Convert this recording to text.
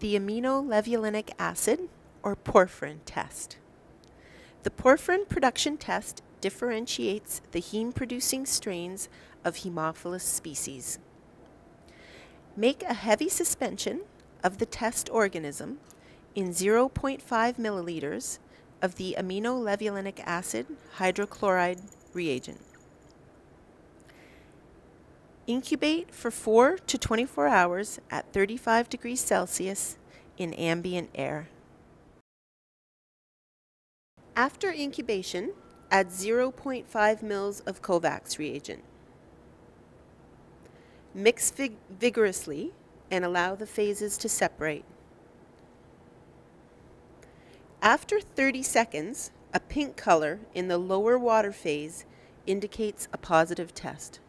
the aminolevulinic acid, or porphyrin test. The porphyrin production test differentiates the heme-producing strains of Haemophilus species. Make a heavy suspension of the test organism in 0.5 milliliters of the aminolevulinic acid hydrochloride reagent. Incubate for 4 to 24 hours at 35 degrees Celsius in ambient air. After incubation, add 0.5 mils of Kovacs reagent. Mix vig vigorously and allow the phases to separate. After 30 seconds, a pink color in the lower water phase indicates a positive test.